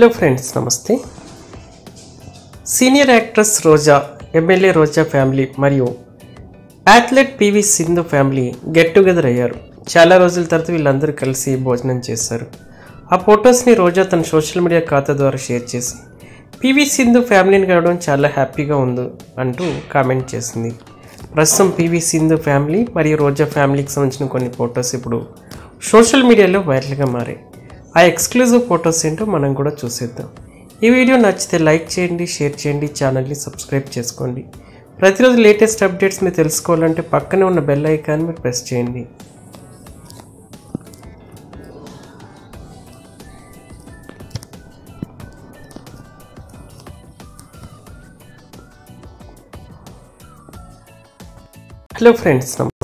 Hello friends నమస్తే. Senior actress Roja MLA Roja family మరియు athlete PV Sindhu family get together అయ్యారు. చాలా రోజుల తర్వాత వీళ్ళందరూ కలిసి భోజనం చేశారు. ఆ ఫొటోస్ని రోజా తన సోషల్ మీడియా ఖాతా ద్వారా షేర్ చేసి పివి సింధు ఫ్యామిలీని కలవడం చాలా హ్యాపీగా ఉంది అంటూ కామెంట్ చేసింది. ప్రస్తుతం పివి సింధు ఫ్యామిలీ మరియు రోజా ఫ్యామిలీకి సంబంధించిన కొన్ని ఫొటోస్ ఇప్పుడు సోషల్ మీడియాలో వైరల్గా మారాయి. ఆ ఎక్స్క్లూజివ్ ఫొటోస్ ఏంటో మనం కూడా చూసేద్దాం. ఈ వీడియో నచ్చితే లైక్ చేయండి షేర్ చేయండి ఛానల్ని సబ్స్క్రైబ్ చేసుకోండి. ప్రతిరోజు లేటెస్ట్ అప్డేట్స్ మీరు తెలుసుకోవాలంటే పక్కనే ఉన్న బెల్ ఐకాన్ మీరు ప్రెస్ చేయండి. Hello friends